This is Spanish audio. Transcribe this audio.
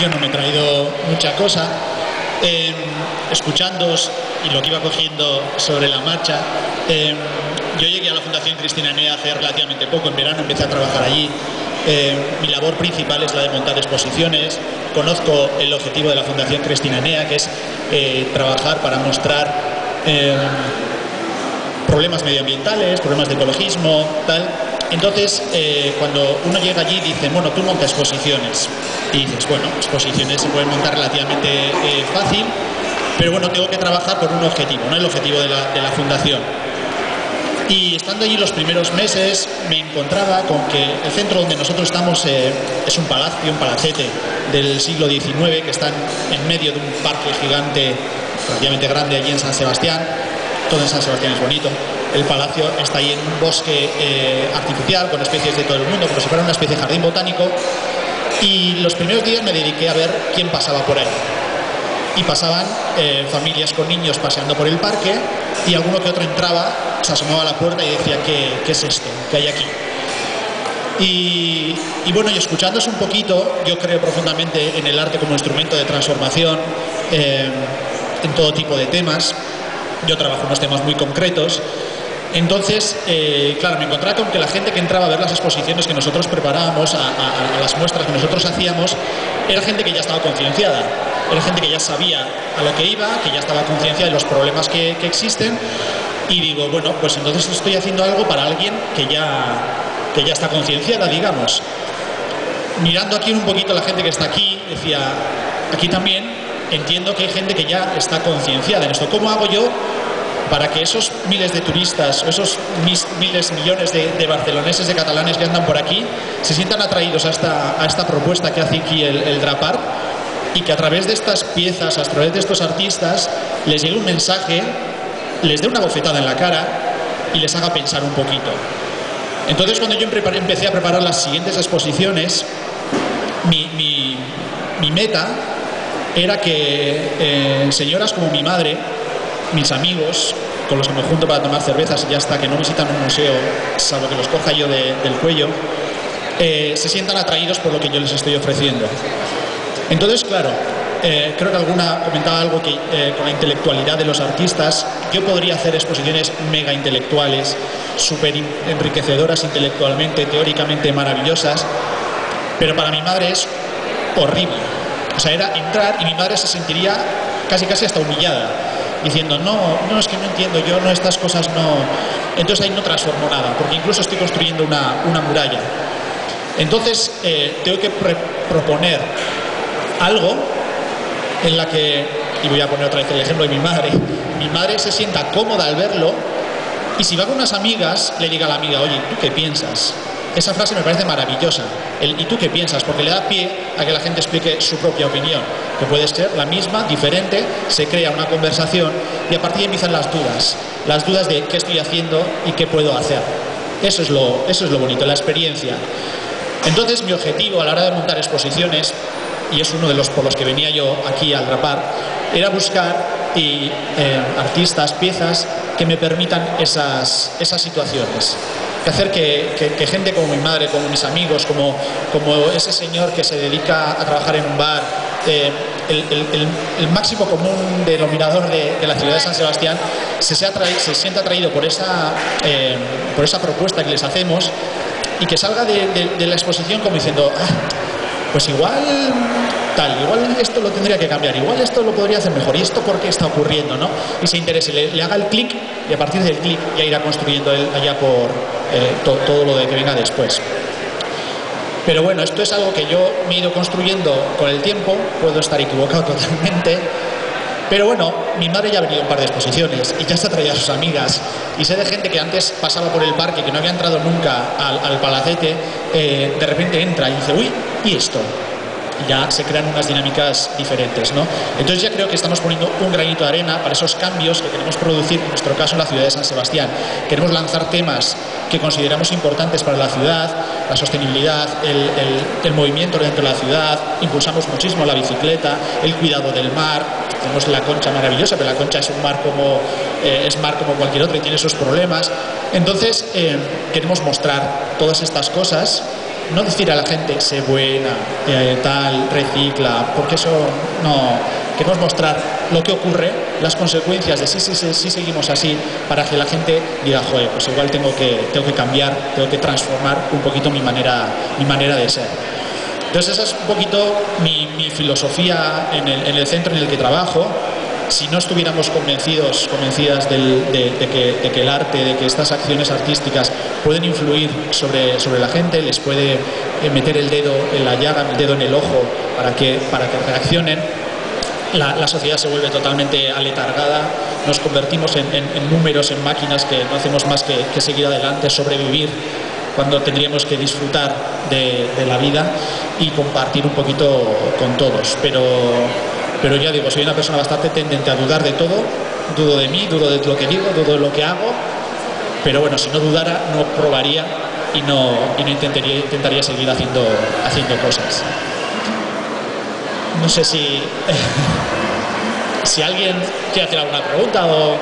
yo no me he traído mucha cosa. Eh, escuchándoos y lo que iba cogiendo sobre la marcha, eh, yo llegué a la Fundación Cristina Enea hace relativamente poco, en verano empecé a trabajar allí. Eh, mi labor principal es la de montar exposiciones. Conozco el objetivo de la Fundación Cristina Enea, que es eh, trabajar para mostrar problemas medioambientales, problemas de ecologismo, tal. Entonces, eh, cuando uno llega allí, dice, bueno, tú montas exposiciones. Y dices, bueno, exposiciones se pueden montar relativamente eh, fácil, pero bueno, tengo que trabajar por un objetivo, ¿no? El objetivo de la, de la fundación. Y estando allí los primeros meses me encontraba con que el centro donde nosotros estamos eh, es un palacio, un palacete del siglo XIX que está en medio de un parque gigante, relativamente grande allí en San Sebastián. Todo en San Sebastián es bonito. El palacio está ahí en un bosque eh, artificial con especies de todo el mundo, como si fuera una especie de jardín botánico. Y los primeros días me dediqué a ver quién pasaba por ahí y pasaban eh, familias con niños paseando por el parque y alguno que otro entraba, se asomaba a la puerta y decía, ¿qué, qué es esto? ¿Qué hay aquí? Y, bueno, y escuchándose un poquito, yo creo profundamente en el arte como instrumento de transformación eh, en todo tipo de temas. Yo trabajo unos temas muy concretos. Entonces, eh, claro, me encontraba con que la gente que entraba a ver las exposiciones que nosotros preparábamos, a, las muestras que nosotros hacíamos, era gente que ya estaba concienciada era gente que ya sabía a lo que iba, que ya estaba conciencia de los problemas que, existen y digo, bueno, pues entonces estoy haciendo algo para alguien que ya, que ya está concienciada, digamos. Mirando aquí un poquito la gente que está aquí, decía, aquí también entiendo que hay gente que ya está concienciada en esto. ¿Cómo hago yo para que esos miles de turistas, esos mis, miles, millones de, de, barceloneses, de catalanes que andan por aquí, se sientan atraídos a esta, a esta propuesta que hace aquí el, el Drapar? y que a través de estas piezas, a través de estos artistas, les llegue un mensaje, les dé una bofetada en la cara y les haga pensar un poquito. Entonces, cuando yo empecé a preparar las siguientes exposiciones, mi, mi, mi meta era que eh, señoras como mi madre, mis amigos, con los que me junto para tomar cervezas y hasta que no visitan un museo, salvo que los coja yo de, del cuello, eh, se sientan atraídos por lo que yo les estoy ofreciendo. Entonces, claro, eh, creo que alguna comentaba algo que con la intelectualidad de los artistas, yo podría hacer exposiciones mega intelectuales, súper enriquecedoras intelectualmente, teóricamente maravillosas, pero para mi madre es horrible. O sea, era entrar y mi madre se sentiría casi casi hasta humillada, diciendo, no, no, es que no entiendo, yo no, estas cosas no... Entonces ahí no transformo nada, porque incluso estoy construyendo una, una muralla. Entonces, eh, tengo que proponer algo en la que, y voy a poner otra vez el ejemplo de mi madre, mi madre se sienta cómoda al verlo y si va con unas amigas, le diga a la amiga, oye, ¿tú qué piensas? Esa frase me parece maravillosa. ¿y tú qué piensas? Porque le da pie a que la gente explique su propia opinión, que puede ser la misma, diferente, se crea una conversación y a partir de ahí empiezan las dudas, las dudas de qué estoy haciendo y qué puedo hacer. Eso es lo, eso es lo bonito, la experiencia. Entonces mi objetivo a la hora de montar exposiciones y es uno de los por los que venía yo aquí al rapar, era buscar eh, artistas, piezas que me permitan esas, esas situaciones. Que hacer que, que, gente como mi madre, como mis amigos, como, como ese señor que se dedica a trabajar en un bar, eh, el, el, el, máximo común denominador de, de, la ciudad de San Sebastián se, sea se sienta atraído por esa, eh, por esa propuesta que les hacemos y que salga de, de la exposición como diciendo, ah, pues igual igual esto lo tendría que cambiar, igual esto lo podría hacer mejor, y esto por qué está ocurriendo, ¿no? Y se interese, le, haga el clic y a partir del clic ya irá construyendo él allá por eh, to, todo lo de que venga después. Pero bueno, esto es algo que yo me he ido construyendo con el tiempo, puedo estar equivocado totalmente, pero bueno, mi madre ya ha venido a un par de exposiciones y ya se ha traído a sus amigas. Y sé de gente que antes pasaba por el parque, que no había entrado nunca al, al palacete, eh, de repente entra y dice, uy, ¿y esto? Ya se crean unas dinámicas diferentes. ¿no? Entonces ya creo que estamos poniendo un granito de arena para esos cambios que queremos producir, en nuestro caso en la ciudad de San Sebastián. Queremos lanzar temas que consideramos importantes para la ciudad, la sostenibilidad, el, movimiento dentro de la ciudad, impulsamos muchísimo la bicicleta, el cuidado del mar, tenemos la concha maravillosa, pero la concha es un mar como, eh, es mar como cualquier otro y tiene sus problemas. Entonces eh, queremos mostrar todas estas cosas no decir a la gente, sé buena, eh, tal, recicla, porque eso no... Queremos mostrar lo que ocurre, las consecuencias de si, si, si, si seguimos así, para que la gente diga, joder, pues igual tengo que, tengo que cambiar, tengo que transformar un poquito mi manera, mi manera de ser. Entonces esa es un poquito mi, filosofía en el centro en el que trabajo si no estuviéramos convencidos, convencidas de, que, el arte, de que estas acciones artísticas pueden influir sobre, sobre la gente, les puede eh, meter el dedo en la llaga, el dedo en el ojo para que, para que reaccionen, la, la sociedad se vuelve totalmente aletargada, nos convertimos en, números, en máquinas que no hacemos más que, que seguir adelante, sobrevivir cuando tendríamos que disfrutar de, de, la vida y compartir un poquito con todos. Pero pero ya digo, soy una persona bastante tendente a dudar de todo, dudo de mí, dudo de lo que digo, dudo de lo que hago, pero bueno, si no dudara, no probaría y no, intentaría, intentaría seguir haciendo, haciendo cosas. No sé si, si alguien quiere hacer alguna pregunta o...